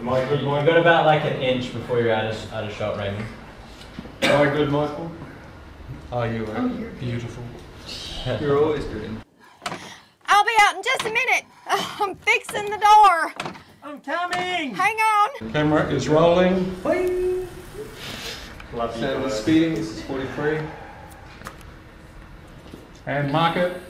Am I good, You've Michael? got about like an inch before you're out of, out of shot, Raymond. Am I good, Michael? Oh, you are oh, beautiful. You're always good. I'll be out in just a minute. I'm fixing the door. I'm coming! Hang on. Camera is rolling. Love you Sound is speeding, this is 43. And mark it.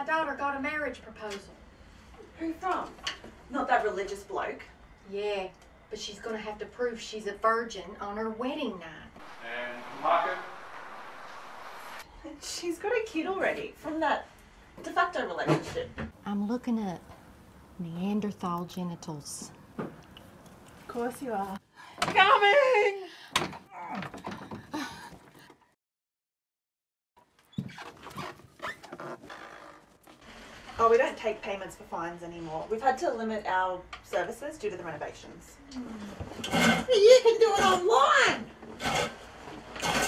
My daughter got a marriage proposal. Who from? Not that religious bloke. Yeah, but she's gonna have to prove she's a virgin on her wedding night. And mark it. She's got a kid already from that de facto relationship. I'm looking up Neanderthal genitals. Of course you are. Coming! We don't take payments for fines anymore. We've had to limit our services due to the renovations. You can do it online.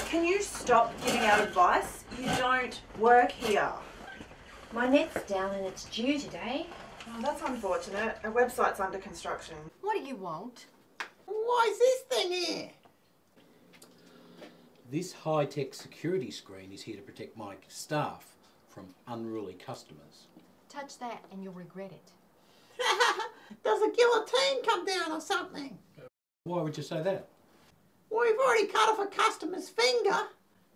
Can you stop giving out advice? You don't work here. My net's down and it's due today. Oh, that's unfortunate. Our website's under construction. What do you want? Why is this thing here? This high-tech security screen is here to protect my staff from unruly customers. Touch that and you'll regret it. Does a guillotine come down or something? Uh, why would you say that? Well, we've already cut off a customer's finger.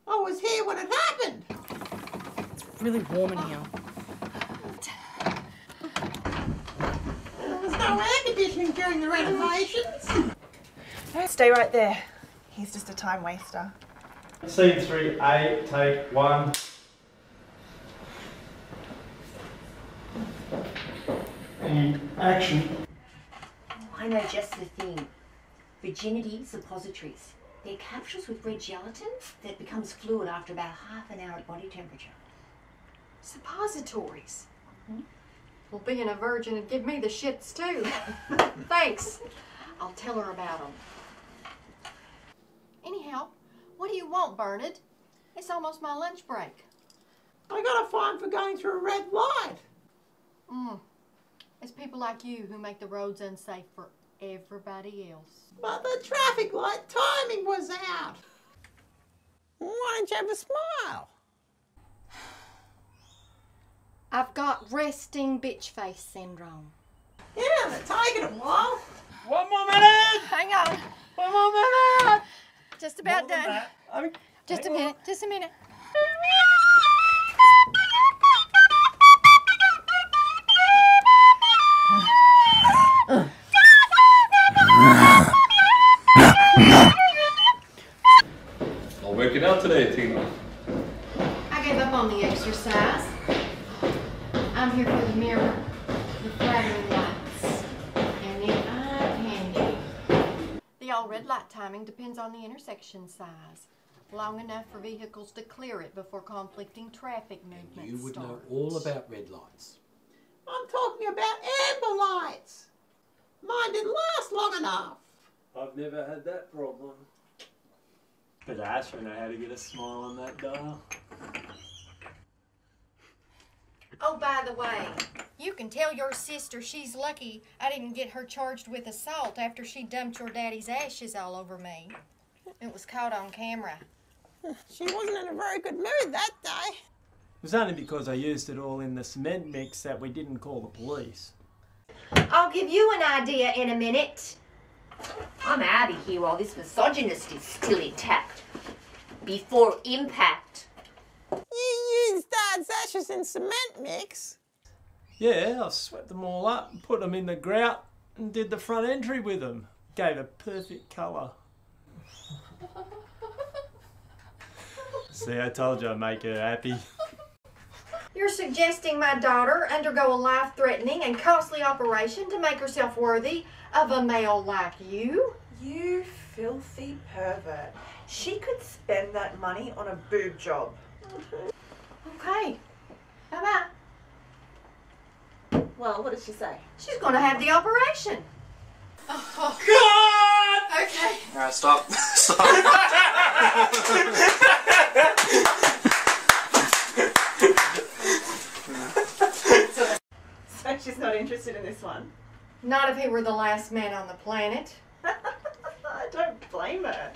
I was here when it happened. It's really warm in here. There's no air conditioning during the renovations. Stay right there. He's just a time waster. Scene 3A, take one. And action. I know just the thing. Virginity suppositories. They're capsules with red gelatin that becomes fluid after about half an hour at body temperature. Suppositories. Well, being a virgin would give me the shits too. Thanks. I'll tell her about them. Anyhow, what do you want, Bernard? It's almost my lunch break. I got a fine for going through a red light. Mm. It's people like you who make the roads unsafe for everybody else. But the traffic light timing was out. Why don't you have a smile? I've got resting bitch face syndrome. Yeah, it's taking a while. One more minute! Hang on. One more minute! Just about More done. that. I mean, Just a hang on. minute. Just a minute. 15 I gave up on the exercise. I'm here for the mirror, the flattering lights, and the eye candy. The all red light timing depends on the intersection size. Long enough for vehicles to clear it before conflicting traffic movements and You would start. know all about red lights. I'm talking about amber lights. Mine didn't last long enough. I've never had that problem. But I sure know how to get a smile on that dial. Oh, by the way, you can tell your sister she's lucky I didn't get her charged with assault after she dumped your daddy's ashes all over me. It was caught on camera. She wasn't in a very good mood that day. It was only because I used it all in the cement mix that we didn't call the police. I'll give you an idea in a minute. I'm out of here while this misogynist is still intact. Before impact. You used Dad's ashes in cement mix. Yeah, I swept them all up and put them in the grout and did the front entry with them. Gave a perfect colour. See, I told you I'd make her happy. You're suggesting my daughter undergo a life threatening and costly operation to make herself worthy of a male like you? You filthy pervert. She could spend that money on a boob job. Okay. How about? Well, what did she say? She's going to have the operation. Oh, oh God! Okay. All right, stop. stop. so she's not interested in this one. Not if he were the last man on the planet. Blame her.